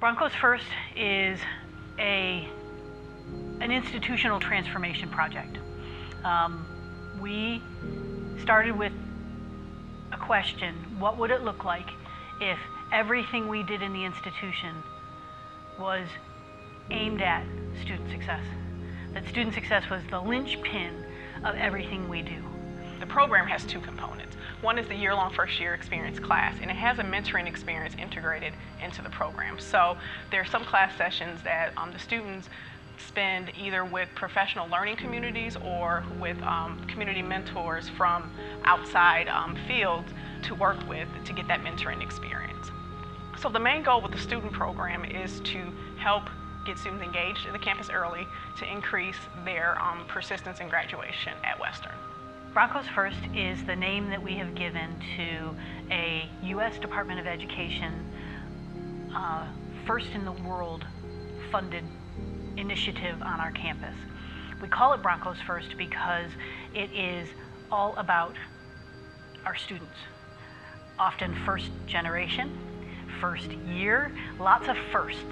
Broncos First is a an institutional transformation project. Um, we started with a question, what would it look like if everything we did in the institution was aimed at student success? That student success was the linchpin of everything we do. Program has two components. One is the year-long first year experience class, and it has a mentoring experience integrated into the program. So there are some class sessions that um, the students spend either with professional learning communities or with um, community mentors from outside um, fields to work with to get that mentoring experience. So the main goal with the student program is to help get students engaged in the campus early to increase their um, persistence in graduation at Western. Broncos First is the name that we have given to a U.S. Department of Education uh, first in the world funded initiative on our campus. We call it Broncos First because it is all about our students. Often first generation, first year, lots of firsts.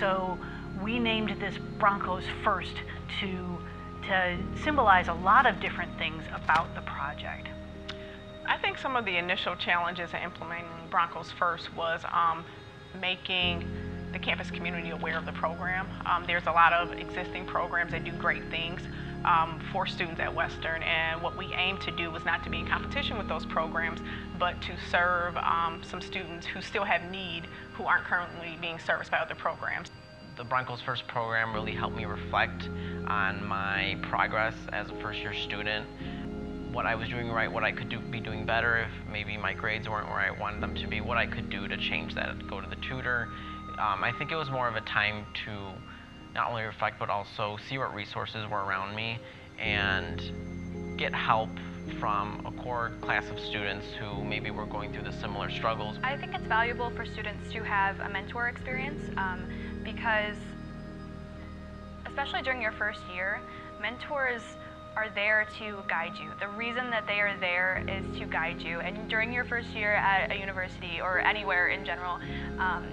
So we named this Broncos First to, to symbolize a lot of different things about the project. I think some of the initial challenges in implementing Broncos First was um, making the campus community aware of the program. Um, there's a lot of existing programs that do great things um, for students at Western and what we aim to do was not to be in competition with those programs but to serve um, some students who still have need who aren't currently being serviced by other programs. The Broncos First program really helped me reflect on my progress as a first year student. What I was doing right, what I could do, be doing better if maybe my grades weren't where I wanted them to be, what I could do to change that, go to the tutor, um, I think it was more of a time to not only reflect but also see what resources were around me and get help from a core class of students who maybe were going through the similar struggles. I think it's valuable for students to have a mentor experience. Um, because especially during your first year, mentors are there to guide you. The reason that they are there is to guide you. And during your first year at a university or anywhere in general, um,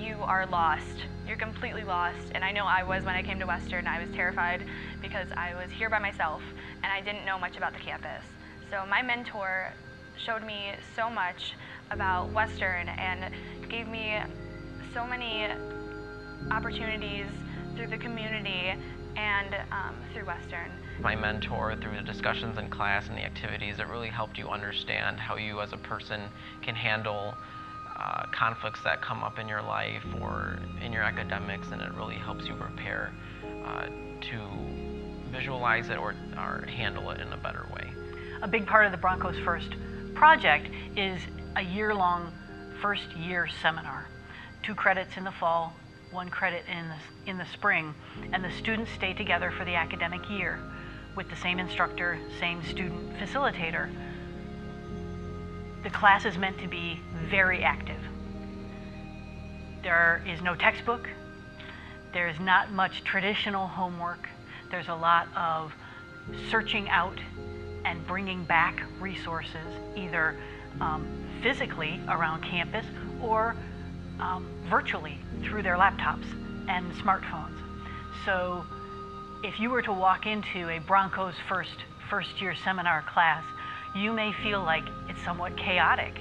you are lost. You're completely lost. And I know I was when I came to Western. I was terrified because I was here by myself and I didn't know much about the campus. So my mentor showed me so much about Western and gave me so many opportunities through the community and um, through Western. My mentor, through the discussions in class and the activities, it really helped you understand how you as a person can handle uh, conflicts that come up in your life or in your academics, and it really helps you prepare uh, to visualize it or, or handle it in a better way. A big part of the Broncos First project is a year-long first year seminar. Two credits in the fall, one credit in the, in the spring, and the students stay together for the academic year with the same instructor, same student facilitator the class is meant to be very active. There is no textbook. There's not much traditional homework. There's a lot of searching out and bringing back resources, either um, physically around campus or um, virtually through their laptops and smartphones. So if you were to walk into a Broncos first first year seminar class you may feel like it's somewhat chaotic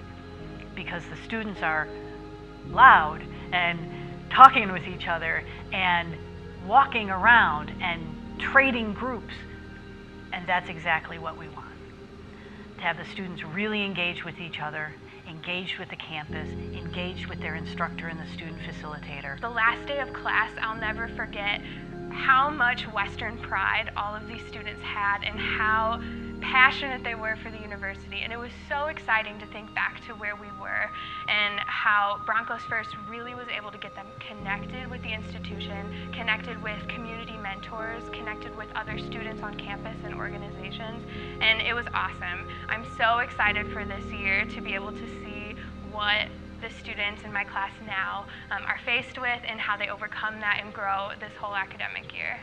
because the students are loud and talking with each other and walking around and trading groups. And that's exactly what we want. To have the students really engage with each other, engaged with the campus, engaged with their instructor and the student facilitator. The last day of class, I'll never forget how much Western pride all of these students had and how passionate they were for the university. And it was so exciting to think back to where we were and how Broncos First really was able to get them connected with the institution, connected with community mentors, connected with other students on campus and organizations. And it was awesome. I'm so excited for this year to be able to see what the students in my class now um, are faced with and how they overcome that and grow this whole academic year.